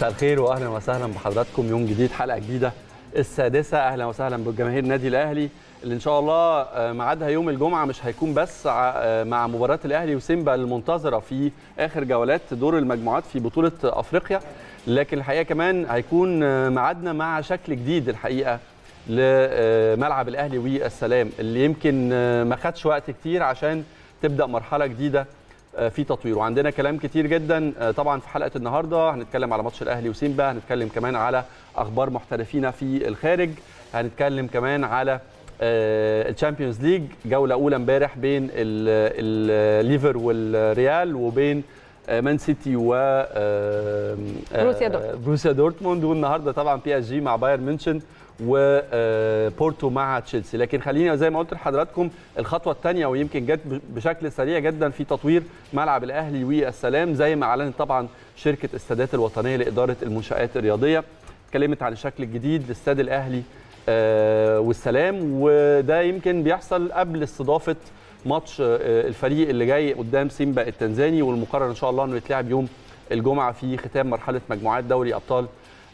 مساء الخير واهلا وسهلا بحضراتكم يوم جديد حلقة جديدة السادسة. أهلا وسهلا بجماهير النادي الأهلي اللي إن شاء الله ميعادها يوم الجمعة مش هيكون بس مع مباراة الأهلي وسيمبا المنتظرة في آخر جولات دور المجموعات في بطولة أفريقيا. لكن الحقيقة كمان هيكون ميعادنا مع شكل جديد الحقيقة لملعب الأهلي والسلام اللي يمكن ما خدش وقت كتير عشان تبدأ مرحلة جديدة في تطوير. وعندنا كلام كتير جدا طبعا في حلقة النهارده. هنتكلم على ماتش الأهلي وسيمبا هنتكلم كمان على أخبار محترفين في الخارج. هنتكلم كمان على ال Champions League جولة أولى امبارح بين الليفر والريال وبين مان سيتي و بروسيا دورتموند. بروسيا دورتموند. والنهارده طبعا PSG مع بايرن ميونشن وبورتو مع تشيلسي. لكن خليني زي ما قلت لحضراتكم الخطوة الثانية ويمكن جت بشكل سريع جدا في تطوير ملعب الأهلي والسلام زي ما أعلنت طبعا شركة استادات الوطنية لإدارة المنشآت الرياضية. اتكلمت عن الشكل الجديد لاستاد الأهلي والسلام وده يمكن بيحصل قبل استضافة ماتش الفريق اللي جاي قدام سيمبا التنزاني والمقرر إن شاء الله إنه يتلعب يوم الجمعة في ختام مرحلة مجموعات دوري أبطال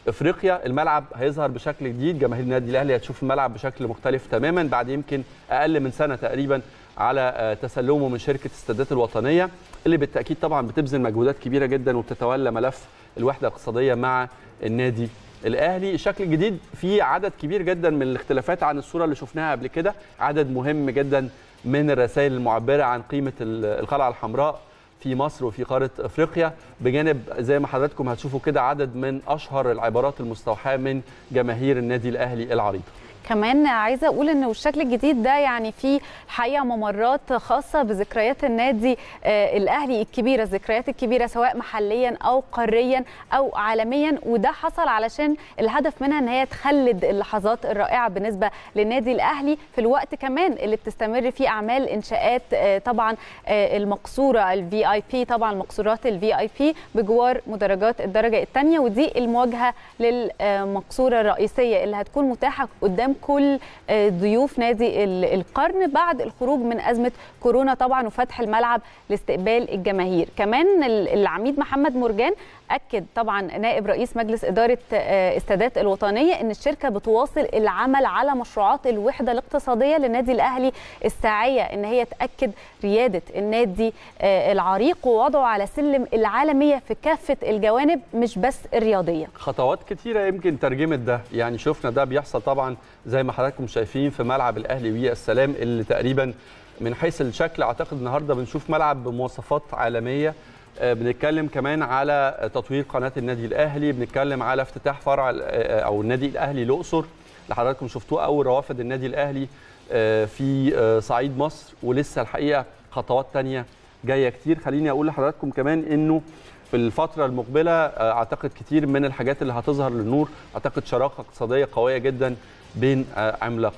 إفريقيا. الملعب هيظهر بشكل جديد جماهير النادي الأهلي هتشوف الملعب بشكل مختلف تماما بعد يمكن أقل من سنة تقريبا على تسلمه من شركة السادات الوطنية اللي بالتأكيد طبعا بتبذل مجهودات كبيرة جدا وبتتولى ملف الوحدة الاقتصادية مع النادي الأهلي. الشكل الجديد فيه عدد كبير جدا من الاختلافات عن الصورة اللي شفناها قبل كده عدد مهم جدا من الرسائل المعبرة عن قيمة القلعة الحمراء في مصر وفي قارة إفريقيا. بجانب زي ما حضراتكم هتشوفوا كده عدد من أشهر العبارات المستوحاة من جماهير النادي الأهلي العريضه كمان عايزة أقول إن الشكل الجديد ده يعني فيه الحقيقة ممرات خاصة بذكريات النادي الأهلي الكبيرة الذكريات الكبيرة سواء محليا أو قاريا أو عالميا. وده حصل علشان الهدف منها إن هي تخلد اللحظات الرائعة بالنسبة للنادي الأهلي. في الوقت كمان اللي بتستمر فيه أعمال إنشاءات طبعا المقصورة ال VIP طبعا المقصورات ال VIP بجوار مدرجات الدرجة الثانية. ودي المواجهة للمقصورة الرئيسية اللي هتكون متاحة قدام كل ضيوف نادي القرن بعد الخروج من أزمة كورونا طبعا وفتح الملعب لاستقبال الجماهير. كمان العميد محمد مرجان أكد طبعا نائب رئيس مجلس إدارة استادات الوطنية إن الشركة بتواصل العمل على مشروعات الوحدة الاقتصادية للنادي الأهلي الساعية. إن هي تأكد ريادة النادي العريق ووضعه على سلم العالمية في كافة الجوانب مش بس الرياضية. خطوات كتيرة يمكن ترجمت ده. يعني شفنا ده بيحصل طبعا زي ما حضراتكم شايفين في ملعب الأهلي والسلام اللي تقريبا من حيث الشكل أعتقد النهارده بنشوف ملعب بمواصفات عالمية. بنتكلم كمان على تطوير قناة النادي الأهلي بنتكلم على افتتاح فرع أو النادي الأهلي الأقصر. اللي حضراتكم شفتوه أول روافد النادي الأهلي في صعيد مصر ولسه الحقيقة خطوات تانية جاية كتير. خليني أقول لحضراتكم كمان إنه في الفترة المقبلة أعتقد كتير من الحاجات اللي هتظهر للنور أعتقد شراكة اقتصادية قوية جدا بين عملاقين.